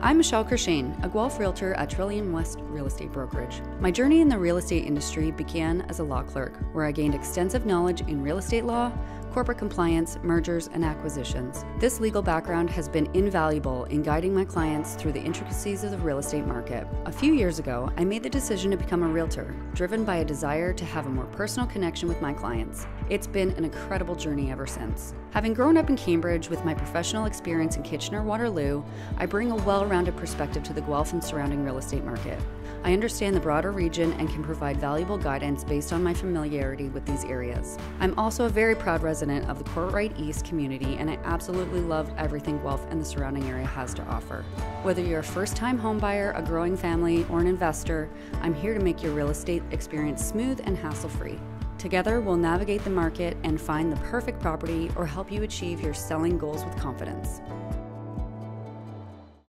I'm Michelle Courchain, a Guelph realtor at Trillium West Real Estate Brokerage. My journey in the real estate industry began as a law clerk, where I gained extensive knowledge in real estate law, corporate compliance, mergers, and acquisitions. This legal background has been invaluable in guiding my clients through the intricacies of the real estate market. A few years ago, I made the decision to become a realtor, driven by a desire to have a more personal connection with my clients. It's been an incredible journey ever since. Having grown up in Cambridge with my professional experience in Kitchener Waterloo, I bring a well rounded perspective to the Guelph and surrounding real estate market. I understand the broader region and can provide valuable guidance based on my familiarity with these areas. I'm also a very proud resident of the Kortright East community and I absolutely love everything Guelph and the surrounding area has to offer. Whether you're a first time homebuyer, a growing family, or an investor, I'm here to make your real estate experience smooth and hassle free. Together, we'll navigate the market and find the perfect property or help you achieve your selling goals with confidence.